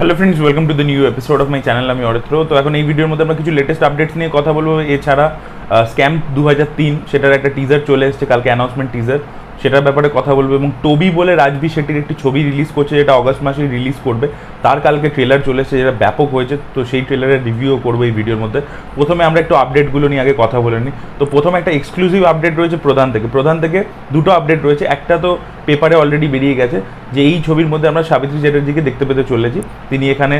Hello friends welcome to the new episode of my channel আমি অরিত্র। তো এখন এই ভিডিওর মধ্যে আমরা কিছু লেটেস্ট আপডেটস নিয়ে কথা বলব। এছাড়া স্ক্যাম দু হাজার তিন, সেটার একটা টিজার চলে এসেছে, কালকে অ্যানাউন্সমেন্ট টিজার সেটার ব্যাপারে কথা বলব এবং টবি বলে রাজবি শেট্টির একটি ছবি রিলিজ করছে, যেটা অগস্ট মাসে রিলিজ করবে। তার কালকে ট্রেলার চলে এসেছে, যেটা ব্যাপক হয়েছে, তো সেই ট্রেলারের রিভিউও করব এই ভিডিওর মধ্যে। প্রথমে আমরা একটু আপডেটগুলো নিয়ে আগে কথা বলে নিই। তো প্রথমে একটা এক্সক্লুসিভ আপডেট রয়েছে প্রধান থেকে। প্রধান থেকে দুটো আপডেট রয়েছে। একটা তো পেপারে অলরেডি বেরিয়ে গেছে যে এই ছবির মধ্যে আমরা সাবিত্রী চ্যাটার্জিকে দেখতে পেতে চলেছি। তিনি এখানে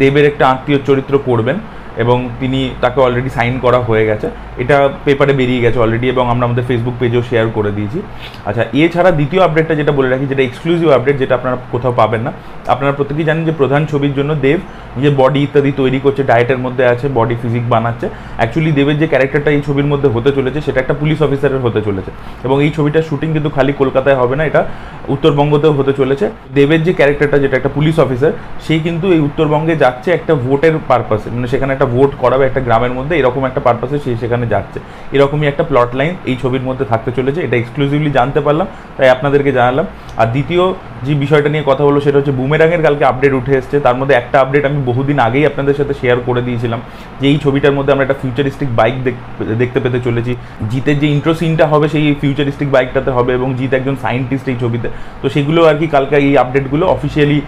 দেবের একটা আত্মীয় চরিত্র করবেন। এবং তিনি তাকে অলরেডি সাইন করা হয়ে গেছে। এটা পেপারে বেরিয়ে গেছে অলরেডি এবং আমরা আমাদের ফেসবুক পেজেও শেয়ার করে দিয়েছি। আচ্ছা এছাড়া দ্বিতীয় আপডেটটা যেটা বলে রাখি, যেটা এক্সক্লুসিভ আপডেট যেটা আপনারা কোথাও পাবেন না। আপনারা প্রত্যেকেই জানেন যে প্রধান ছবির জন্য দেব নিজের বডি ইত্যাদি তৈরি করছে ডায়েটের মধ্যে আছে বডি ফিজিক বানাচ্ছে। অ্যাকচুয়ালি দেবের যে ক্যারেক্টারটা এই ছবির মধ্যে হতে চলেছে, সেটা একটা পুলিশ অফিসারের হতে চলেছে। এবং এই ছবিটার শুটিং কিন্তু খালি কলকাতায় হবে না, এটা উত্তরবঙ্গতেও হতে চলেছে। দেবের যে ক্যারেক্টারটা যেটা একটা পুলিশ অফিসার সেই কিন্তু এই উত্তরবঙ্গে যাচ্ছে একটা ভোটের পারপাসে মানে সেখানে একটা ভোট করাবে একটা গ্রামের মধ্যে, এরকম একটা পারপাসে সে সেখানে যাচ্ছে। এরকমই একটা প্লট লাইন এই ছবির মধ্যে থাকতে চলেছে, এটা এক্সক্লুসিভলি জানতে পারলাম, তাই আপনাদেরকে জানালাম। আর দ্বিতীয় যে বিষয়টা নিয়ে কথা হলো সেটা হচ্ছে বুমেরাঙের কালকে আপডেট উঠে এসছে, তার মধ্যে একটা আপডেট আমি বহুদিন আগেই আপনাদের সাথে শেয়ার করে দিয়েছিলাম, যে এই ছবিটার মধ্যে আমরা একটা ফিউচারিস্টিক বাইক দেখতে পেতে চলেছি। জিতের যে ইন্ট্রো সিনটা হবে, সেই ফিউচারিস্টিক বাইকটাতে হবে এবং জিত একজন সায়েন্টিস্ট এই ছবিতে। তো সেগুলো আর কি কালকে এই আপডেটগুলো অফিসিয়ালি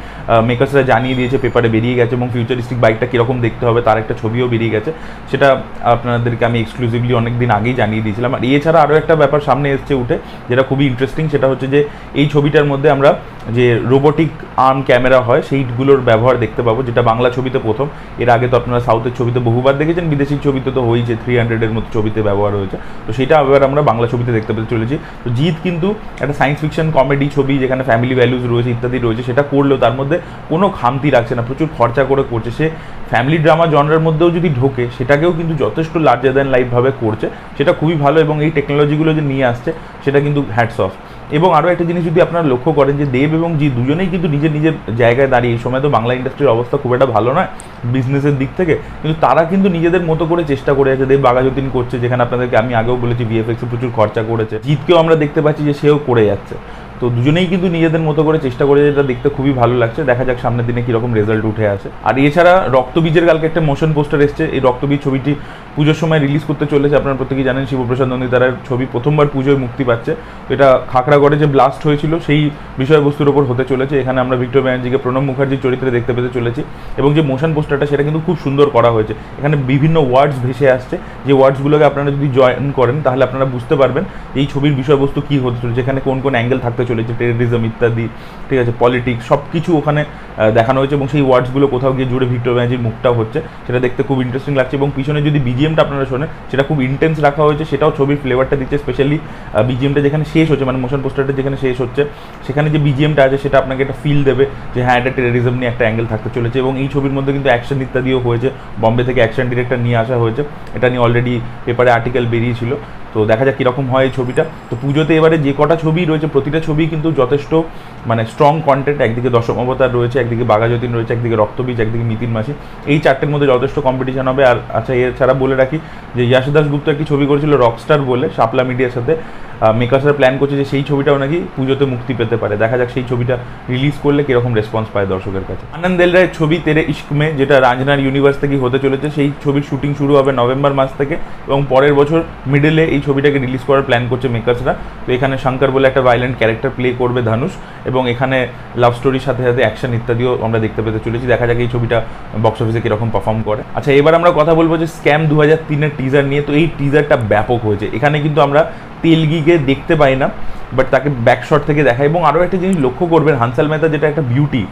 মেকার্সরা জানিয়ে দিয়েছে পেপারে বেরিয়ে গেছে এবং ফিউচারিস্টিক বাইকটা কীরকম দেখতে হবে, তার একটা ছবিও বেরিয়ে গেছে। সেটা আপনাদেরকে আমি এক্সক্লুসিভলি অনেক দিন আগেই জানিয়ে দিয়েছিলাম। আর এছাড়া আরও একটা ব্যাপার সামনে এসছে উঠে, যেটা খুবই ইন্টারেস্টিং সেটা হচ্ছে যে এই ছবিটার মধ্যে আমরা যে রোবোটিক আর্ম ক্যামেরা হয় সেইগুলোর ব্যবহার দেখতে পাবো, যেটা বাংলা ছবিতে প্রথম। এর আগে তো আপনারা সাউথের ছবিতে বহুবার দেখেছেন, বিদেশি ছবিতে তো হয়েছে থ্রি হান্ড্রেডের মতো ছবিতে ব্যবহার হয়েছে। তো সেটা আবার আমরা বাংলা ছবিতে দেখতে পেতে চলেছি। তো জিৎ কিন্তু একটা সায়েন্স ফিকশন কমেডি ছবি, যেখানে ফ্যামিলি ভ্যালুজ রয়েছে, ইত্যাদি রয়েছে, সেটা করলেও তার মধ্যে কোনো খামতি রাখছে না, প্রচুর খরচা করে করছে। সে ফ্যামিলি ড্রামা জনরার মধ্যেও যদি ঢোকে, সেটাকেও কিন্তু যথেষ্ট লার্জার দ্যান লাইফভাবে করছে। সেটা খুবই ভালো এবং এই টেকনোলজিগুলো যে নিয়ে আসছে, সেটা কিন্তু হ্যাটস অফ এবং আরও একটা জিনিস যদি আপনারা লক্ষ্য করেন যে দেব এবং জি দুজনেই কিন্তু নিজের নিজের জায়গায় দাঁড়িয়ে, এই সময় তো বাংলা ইন্ডাস্ট্রির অবস্থা খুব একটা ভালো নয় বিজনেসের দিক থেকে। কিন্তু তারা কিন্তু নিজেদের মতো করে চেষ্টা করে আছে। দেব বাগাযতীন করছে, যেখানে আপনাদেরকে আমি আগেও বলেছি ভিএফএক্সে প্রচুর খরচা করেছে। জিতকেও আমরা দেখতে পাচ্ছি যে সেও করে যাচ্ছে। তো দুজনেই কিন্তু নিজেদের মতো করে চেষ্টা করে যেটা দেখতে খুবই ভালো লাগছে। দেখা যাক সামনের দিনে কীরকম রেজাল্ট উঠে আসে আর এছাড়া রক্তবীজের কালকে একটা মোশন পোস্টার এসছে। এই রক্তবীজ ছবিটি পুজোর সময় রিলিজ করতে চলেছে। আপনারা প্রত্যেকেই জানেন শিবপ্রসাদ নন্দী নন্দিতারার ছবি প্রথমবার পুজোয় মুক্তি পাচ্ছে। এটা খাকড়াগড়ে যে ব্লাস্ট হয়েছিল, সেই বিষয়বস্তুর ওপর হতে চলেছে। এখানে আমরা ভিক্টর ব্যানার্জিকে প্রণব মুখার্জির চরিত্রে দেখতে পেতে চলেছি। এবং যে মোশন পোস্টারটা সেটা কিন্তু খুব সুন্দর করা হয়েছে। এখানে বিভিন্ন ওয়ার্ডস ভেসে আসছে। যে ওয়ার্ডসগুলোকে আপনারা যদি জয়েন করেন, তাহলে আপনারা বুঝতে পারবেন এই ছবির বিষয়বস্তু কী হতে চলেছে। এখানে কোন কোন অ্যাঙ্গেল থাকতে চলেছে টেররিজম ইত্যাদি, ঠিক আছে পলিটিক্স সব কিছু ওখানে দেখানো হয়েছে এবং সেই ওয়ার্ডসগুলো কোথাও গিয়ে জুড়ে ভিক্টর ব্যানার্জির মুখটাও হচ্ছে, সেটা দেখতে খুব ইন্টারেস্টিং লাগছে এবং পিছনে যদি বিজিএমটা আপনারা শোনেন, সেটা খুব ইন্টেন্স রাখা হয়েছে, সেটাও ছবির ফ্লেভারটা দিচ্ছে স্পেশালি বিজিএমটা যেখানে শেষ হচ্ছে মানে মোশন পোস্টারটা যেখানে শেষ হচ্ছে, সেখানে যে বিজিএমটা আছে, সেটা আপনাকে একটা ফিল দেবে যে হ্যাঁ এটা টেররিজম নিয়ে একটা অ্যাঙ্গেল থাকতে চলেছে এবং এই ছবির মধ্যে কিন্তু অ্যাকশন ইত্যাদিও হয়েছে বম্বে থেকে অ্যাকশন ডিরেক্টর নিয়ে আসা হয়েছে, এটা নিয়ে অলরেডি পেপারে আর্টিকেল বেরিয়েছিল। তো দেখা যাক কীরকম হয় এই ছবিটা। তো পুজোতে এবারে যে কটা ছবি রয়েছে, প্রতিটা ছবি কিন্তু যথেষ্ট মানে স্ট্রং কন্টেন্ট একদিকে দশম অবতার রয়েছে, একদিকে বাঘাযতীন রয়েছে, একদিকে রক্তবীজ, একদিকে মিতিন মাসি এই চারটের মধ্যে যথেষ্ট কম্পিটিশন হবে। আর আচ্ছা এছাড়া বলে রাখি যে ইয়াসুদাস গুপ্ত একটি ছবি করেছিল রকস্টার বলে, শাপলা মিডিয়ার সাথে। মেকার্সরা প্ল্যান করছে যে সেই ছবিটাও নাকি পুজোতে মুক্তি পেতে পারে। দেখা যাক সেই ছবিটা রিলিজ করলে কীরকম রেসপন্স পায় দর্শকের কাছে। আনন্দ দেল রায়ের ছবি তেরে ইস্কমে যেটা রাজনার ইউনিভার্স থেকে হতে চলেছে, সেই ছবির শুটিং শুরু হবে নভেম্বর মাস থেকে এবং পরের বছর মিডলে এই ছবিটাকে রিলিজ করার প্ল্যান করছে মেকার্সরা তো এখানে শঙ্কর বলে একটা ভাইলেন্ট ক্যারেক্টার প্লে করবে ধানুষ এবং এখানে লাভ স্টোরির সাথে সাথে অ্যাকশন ইত্যাদিও আমরা দেখতে পেতে চলেছি। দেখা যাক এই ছবিটা বক্স অফিসে কীরকম পারফর্ম করে। আচ্ছা এবার আমরা কথা বলব যে স্ক্যাম দু হাজার তিনের টিজার নিয়ে। তো এই টিজারটা ব্যাপক হয়েছে। এখানে কিন্তু আমরা তেলগিকে দেখতে পাই না বাট তাকে ব্যাকশট থেকে দেখায় এবং আরও একটা জিনিস লক্ষ্য করবেন হানসাল মেহতা যেটা একটা বিউটি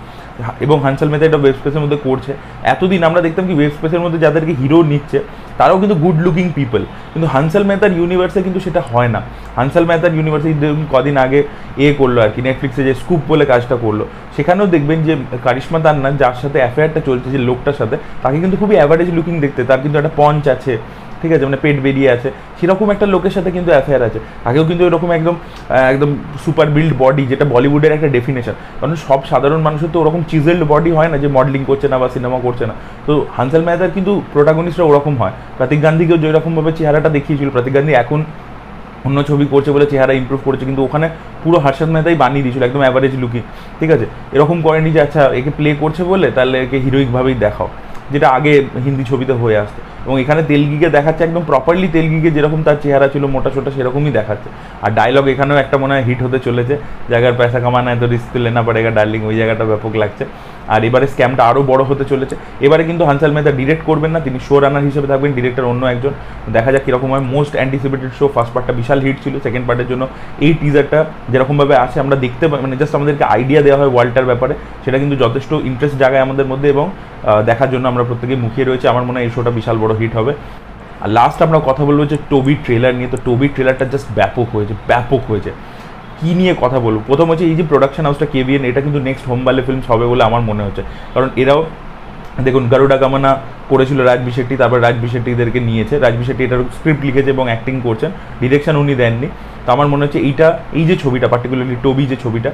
এবং হানসাল মেহতা এটা ওয়েব স্পেসের মধ্যে করছে। এতদিন আমরা দেখতাম কি ওয়েব স্পেসের মধ্যে যাদেরকে হিরো নিচ্ছে, তারাও কিন্তু গুড লুকিং পিপল কিন্তু হানসাল মেহতার ইউনিভার্সে কিন্তু সেটা হয় না। হানসাল মেহতার ইউনিভার্সে কদিন আগে এ করল আর কি নেটফ্লিক্সে যে স্কুপ বলে কাজটা করল। সেখানেও দেখবেন যে কারিশ্মা তান্না যার সাথে অ্যাফেয়ারটা চলছে, যে লোকটার সাথে, তাকে কিন্তু খুবই অ্যাভারেজ লুকিং দেখতে। তার কিন্তু একটা পঞ্চ আছে ঠিক আছে মানে পেট বেরিয়ে আছে। সেরকম একটা লোকের সাথে কিন্তু অ্যাফেয়ার আছে। আগেও কিন্তু এরকম একদম একদম সুপার বিল্ড বডি যেটা বলিউডের একটা ডেফিনেশন কারণ সব সাধারণ মানুষের তো ওরকম চিজেল্ড বডি হয় না যে মডেলিং করছে না বা সিনেমা করছে না। তো হানসাল মেহতার কিন্তু প্রোটাগনিস্টরা ওরকম হয়। প্রতীক গান্ধীকেও যেরকমভাবে চেহারাটা দেখিয়েছিল প্রতীক গান্ধী এখন অন্য ছবি করছে বলে চেহারা ইমপ্রুভ করেছে, কিন্তু ওখানে পুরো হর্ষদ মেহতাই বানিয়ে দিয়েছিল, একদম অ্যাভারেজ লুকি ঠিক আছে? এরকম করেনি যে আচ্ছা একে প্লে করছে বলে, তাহলে একে হিরোইকভাবেই দেখাও। যেটা আগে হিন্দি ছবিতে হয়ে আসতো। এবং এখানে তেলগিকে দেখাচ্ছে একদম প্রপারলি তেলগিকে যেরকম তার চেহারা ছিল, মোটা ছোটা সেরকমই দেখাচ্ছে। আর ডায়লগ এখানেও একটা মনে হয় হিট হতে চলেছে। জায়গার পয়সা কামানো এত রিস্ক লেনা পড়ে পড়েগা ডার্লিং ওই জায়গাটা ব্যাপক লাগছে। আর এবারে স্ক্যামটা আরও বড় হতে চলেছে। এবারে কিন্তু হানসাল মেহতা ডিরেক্ট করবেন না, তিনি শো রানার হিসেবে থাকবেন ডিরেক্টর অন্য একজন। দেখা যাক কীরকম হয়। মোস্ট অ্যান্টিসিপেটেড শো ফার্স্ট পার্টটা বিশাল হিট ছিল সেকেন্ড পার্টের জন্য এই টিজারটা যেরকমভাবে আসে আমরা দেখতে পাই মানে জাস্ট আমাদেরকে আইডিয়া দেওয়া হয় ওয়ার্ল্ডটার ব্যাপারে। সেটা কিন্তু যথেষ্ট ইন্টারেস্ট জায়গায় আমাদের মধ্যে এবং দেখার জন্য আমরা প্রত্যেকেই মুখিয়ে রয়েছে। আমার মনে হয় এই শোটা বিশাল বড় হিট হবে। আর লাস্ট আমরা কথা বলব যে টোবির ট্রেলার নিয়ে। তো টোবির ট্রেলারটা জাস্ট ব্যাপক হয়েছে ব্যাপক হয়েছে। কী নিয়ে কথা বলব? প্রথম হচ্ছে এই যে প্রোডাকশন হাউসটা কেভিএন এটা কিন্তু নেক্সট হোমবালে ফিল্মস হবে বলে আমার মনে হচ্ছে। কারণ এরাও, দেখুন গারুডা কামানা করেছিল রাজবি শেট্টি, তারপর রাজবি শেট্টিদেরকে নিয়েছে। রাজবি শেট্টি এটার স্ক্রিপ্ট লিখেছে এবং অ্যাক্টিং করছেন। ডিরেকশন উনি দেননি। তো আমার মনে হচ্ছে এইটা, এই যে ছবিটা পার্টিকুলারলি টবি যে ছবিটা,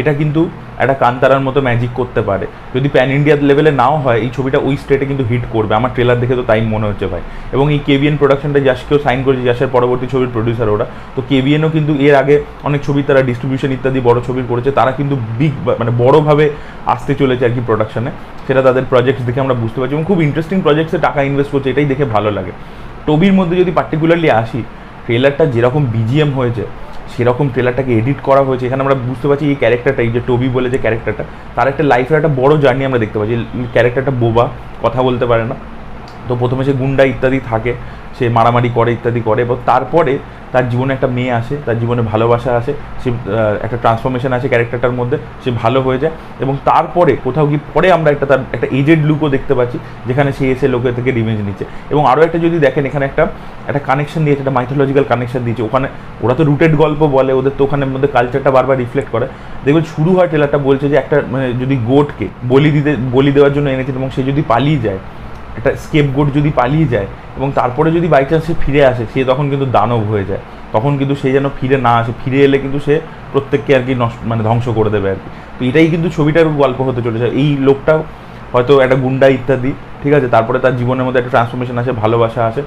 এটা কিন্তু একটা কান্তারার মতো ম্যাজিক করতে পারে। যদি প্যান ইন্ডিয়া লেভেলে নাও হয়, এই ছবিটা ওই স্টেটে কিন্তু হিট করবে। আমার ট্রেলার দেখে তো তাই মনে হচ্ছে ভাই। এবং এই কেবিএন প্রোডাকশনটা যাসকেও সাইন করেছে যাসের পরবর্তী ছবির প্রডিউসার ওরা। তো কেবিএনও কিন্তু এর আগে অনেক ছবি তারা ডিস্ট্রিবিউশন ইত্যাদি বড় ছবির করেছে। তারা কিন্তু বিগ মানে বড়োভাবে আসতে চলেছে আর কি প্রোডাকশনে সেটা তাদের প্রজেক্টস দেখে আমরা বুঝতে পারছি এবং খুব ইন্টারেস্টিং প্রজেক্টসে টাকা ইনভেস্ট করছে, এটাই দেখে ভালো লাগে। টবির মধ্যে যদি পার্টিকুলারলি আসি ট্রেলারটা যেরকম বিজিএম হয়েছে, সেরকম ট্রেলারটাকে এডিট করা হয়েছে, এখানে আমরা বুঝতে পারছি এই ক্যারেক্টারটা এই যে টবি বলে যে ক্যারেক্টারটা তার একটা লাইফের একটা বড় জার্নি আমরা দেখতে পাচ্ছি। ক্যারেক্টারটা বোবা, কথা বলতে পারে না। তো প্রথমে সে গুন্ডা ইত্যাদি থাকে, সে মারামারি করে ইত্যাদি করে, এবং তারপরে তার জীবনে একটা মেয়ে আসে, তার জীবনে ভালোবাসা আসে, সে একটা ট্রান্সফরমেশন আছে ক্যারেক্টারটার মধ্যে, সে ভালো হয়ে যায় এবং তারপরে কোথাও কি পরে আমরা একটা তার, একটা এজেড লুকও দেখতে পাচ্ছি, যেখানে সে এসে লোকের থেকে রিভেঞ্জ নিচ্ছে। এবং আরও একটা যদি দেখেন, এখানে একটা একটা কানেকশন দিয়েছে, একটা মাইথোলজিক্যাল কানেকশন দিয়েছে। ওখানে, ওরা তো রুটেড গল্প বলে, ওদের তো ওখানের মধ্যে কালচারটা বারবার রিফ্লেক্ট করে। দেখবেন শুরু হয় ট্রেলারটা বলছে যে একটা মানে যদি গোটকে বলি দিতে, বলি দেওয়ার জন্য এনেছে এবং সে যদি পালিয়ে যায় একটা স্কেপ গোট যদি পালিয়ে যায় এবং তারপরে যদি বাই চান্স সে ফিরে আসে, সে তখন কিন্তু দানব হয়ে যায়। তখন কিন্তু সে যেন ফিরে না আসে। ফিরে এলে কিন্তু সে প্রত্যেককে আর কি নষ্ট মানে ধ্বংস করে দেবে আর কি। তো এটাই কিন্তু ছবিটার গল্প হতে চলেছে। এই লোকটাও হয়তো একটা গুন্ডা ইত্যাদি, ঠিক আছে? তারপরে তার জীবনের মধ্যে একটা ট্রান্সফরমেশন আসে, ভালোবাসা আসে।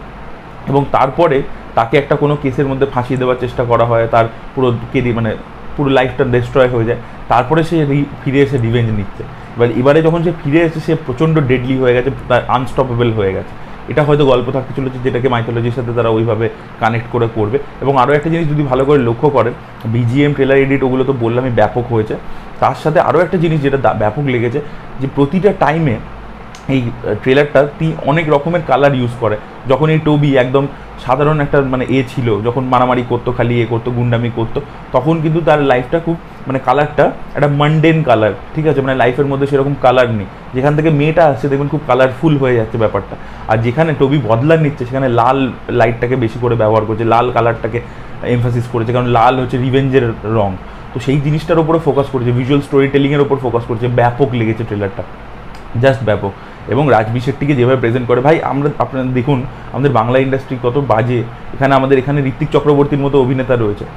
এবং তারপরে তাকে একটা কোনো কেসের মধ্যে ফাঁসিয়ে দেওয়ার চেষ্টা করা হয়। তার পুরো কেরি মানে পুরো লাইফটা ডিস্ট্রয় হয়ে যায়। তারপরে সে ফিরে এসে রিভেঞ্জ নিচ্ছে। এবার, এবারে যখন সে ফিরে এসেছে, সে প্রচণ্ড ডেডলি হয়ে গেছে, তার আনস্টপেবল হয়ে গেছে। এটা হয়তো গল্প থাকতে চলেছে, যেটাকে মাইথোলজির সাথে তারা ওইভাবে কানেক্ট করে করবে। এবং আরও একটা জিনিস যদি ভালো করে লক্ষ্য করেন বিজিএম ট্রেলার এডিট ওগুলো তো বললামই, ব্যাপক হয়েছে। তার সাথে আরও একটা জিনিস যেটা ব্যাপক লেগেছে, যে প্রতিটা টাইমে এই ট্রেলারটা তিনি অনেক রকমের কালার ইউজ করে। যখন এই টবি একদম সাধারণ একটা মানে এ ছিল, যখন মারামারি করতো, খালি এ করতো, গুন্ডামি করতো, তখন কিন্তু তার লাইফটা খুব মানে কালারটা একটা মান্ডেন কালার ঠিক আছে? মানে লাইফের মধ্যে সেরকম কালার নেই। যেখান থেকে মেয়েটা আসছে, দেখবেন খুব কালারফুল হয়ে যাচ্ছে ব্যাপারটা। আর যেখানে টবি বদলা নিচ্ছে, সেখানে লাল লাইটটাকে বেশি করে ব্যবহার করছে, লাল কালারটাকে এমফাসিস করেছে, কারণ লাল হচ্ছে রিভেঞ্জের রং। তো সেই জিনিসটার উপরে ফোকাস করেছে ভিজুয়াল স্টোরি টেলিংয়ের উপর ফোকাস করছে, ব্যাপক লেগেছে ট্রেলারটা জাস্ট ব্যাপক। এবং রাজবি শেট্টিকে যেভাবে প্রেজেন্ট করে, ভাই, আমরা, আপনারা দেখুন, আমাদের বাংলা ইন্ডাস্ট্রি কত বাজে। এখানে আমাদের, এখানে ঋত্বিক চক্রবর্তীর মতো অভিনেতা রয়েছে।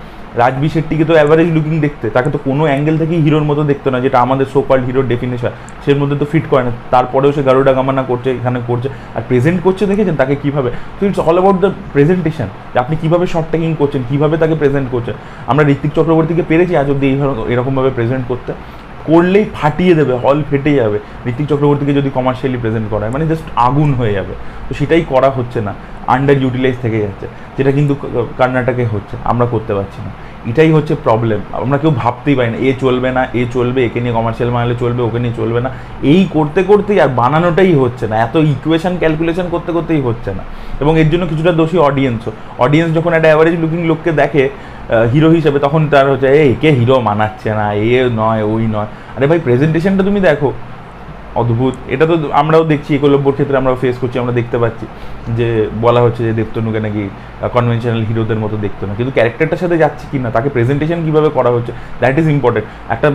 রাজবি শেট্টিকে তো অ্যাভারেজ লুকিং দেখতে, তাকে তো কোনো অ্যাঙ্গেল থেকেই হিরোর মতো দেখতো না, যেটা আমাদের সোপাল হিরোর ডেফিনেশন সে মধ্যে তো ফিট করে না, তারপরেও সে গারুডা গামানা করছে, এখানে করছে, আর প্রেজেন্ট করছে দেখেছেন তাকে কীভাবে? তো it's all about the presentation যে আপনি কীভাবে শর্ট টেকিং করছেন, কীভাবে তাকে প্রেজেন্ট করছেন। আমরা ঋত্বিক চক্রবর্তীকে পেরেছি আজ অব্দি এইভাবে এরকমভাবে প্রেজেন্ট করতে। করলেই ফাটিয়ে দেবে হল ফেটে যাবে। ঋতিক চক্রবর্তীকে যদি কমার্শিয়ালি প্রেজেন্ট করা হয় মানে জাস্ট আগুন হয়ে যাবে। তো সেটাই করা হচ্ছে না আন্ডার ইউটিলাইজ থেকে যাচ্ছে, যেটা কিন্তু কর্ণাটকে হচ্ছে, আমরা করতে পারছি না। এটাই হচ্ছে প্রবলেম আমরা কেউ ভাবতেই পারি না, এ চলবে না, এ চলবে, একে নিয়ে কমার্শিয়াল বানালে চলবে, ওকে নিয়ে চলবে না। এই করতে করতেই আর বানানোটাই হচ্ছে না, এত ইকুয়েশন ক্যালকুলেশন করতে করতেই হচ্ছে না। এবং এর জন্য কিছুটা দোষী অডিয়েন্সও অডিয়েন্স যখন একটা অ্যাভারেজ লুকিং লোককে দেখে হিরো হিসেবে তখন তার হচ্ছে, এই, কে হিরো মানাচ্ছে না? এ নয়, ওই নয়। আরে ভাই প্রেজেন্টেশনটা তুমি দেখো। অদ্ভুত। এটা তো আমরাও দেখছি, একলব্যর ক্ষেত্রে আমরা ফেস করছি, আমরা দেখতে পাচ্ছি। যে বলা হচ্ছে যে দেবতনুকে নাকি কনভেনশনাল হিরোদের মতো দেখতো না। কিন্তু ক্যারেক্টারটার সাথে যাচ্ছে কি না? তাকে প্রেজেন্টেশন কীভাবে করা হচ্ছে? দ্যাট ইজ ইম্পর্টেন্ট একটা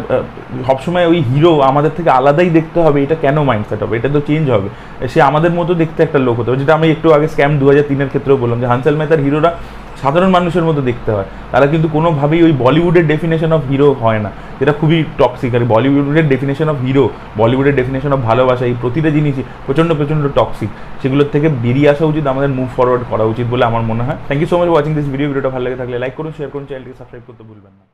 সবসময় ওই হিরো আমাদের থেকে আলাদাই দেখতে হবে, এটা কেন মাইন্ডসেট হবে? এটা তো চেঞ্জ হবে। সে আমাদের মতো দেখতে একটা লোক হতে হবে। যেটা আমি একটু আগে স্ক্যাম দু হাজার তিনের ক্ষেত্রেও বললাম যে হানসাল মেহতার হিরোরা সাধারণ মানুষের মধ্যে দেখতে হয়। তারা কিন্তু কোনোভাবেই ওই বলিউডের ডেফিনেশন অফ হিরো হয় না। যেটা খুবই টক্সিক আর বলিউডের ডেফিনেশন অফ হিরো বলিউডের ডেফিনেশন অফ ভালোবাসা, এই প্রতিটা জিনিসই প্রচণ্ড প্রচণ্ড টক্সিক সেগুলোর থেকে বেরিয়ে আসা উচিত, আমাদের মুভ ফরওয়ার্ড করা উচিত বলে আমার মনে হয়। Thank you so much watching this video ভিডিওটা ভালো লাগে থাকলে লাইক করুন শেয়ার করুন চ্যানেলটিকে সাবস্ক্রাইব করতে ভুলবেন না।